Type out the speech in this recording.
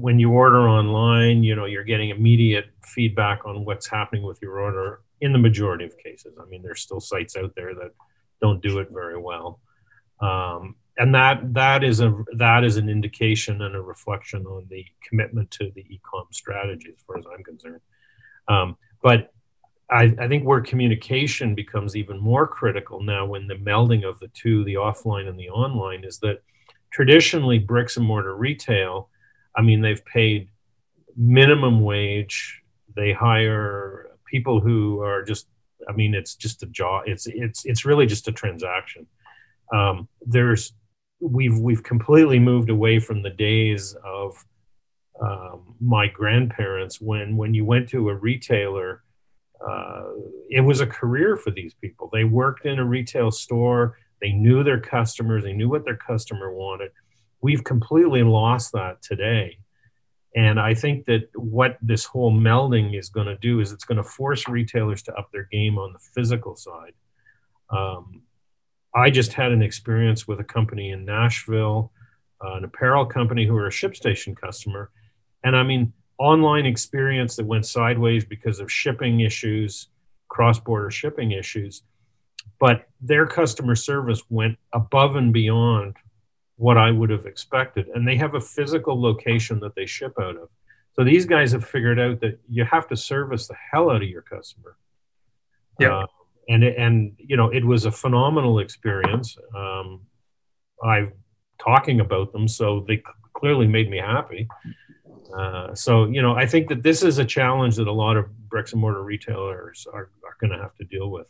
when you order online, you know, you're getting immediate feedback on what's happening with your order in the majority of cases. I mean, there's still sites out there that don't do it very well. Um, and that that is a that is an indication and a reflection on the commitment to the e-com strategy as far as I'm concerned. Um, but I, I, think where communication becomes even more critical now when the melding of the two, the offline and the online, is that traditionally bricks and mortar retail, I mean, they've paid minimum wage. They hire people who are just, I mean, it's just a job. It's it's it's really just a transaction. Um, there's we've we've completely moved away from the days of um, my grandparents when when you went to a retailer uh, it was a career for these people they worked in a retail store they knew their customers they knew what their customer wanted we've completely lost that today and i think that what this whole melding is going to do is it's going to force retailers to up their game on the physical side um, I just had an experience with a company in Nashville, uh, an apparel company who were a ShipStation customer. And I mean, online experience that went sideways because of shipping issues, cross border shipping issues. But their customer service went above and beyond what I would have expected. And they have a physical location that they ship out of. So these guys have figured out that you have to service the hell out of your customer. Yeah. Uh, and and you know it was a phenomenal experience. Um, I'm talking about them, so they clearly made me happy. Uh, so you know, I think that this is a challenge that a lot of bricks and mortar retailers are, are going to have to deal with.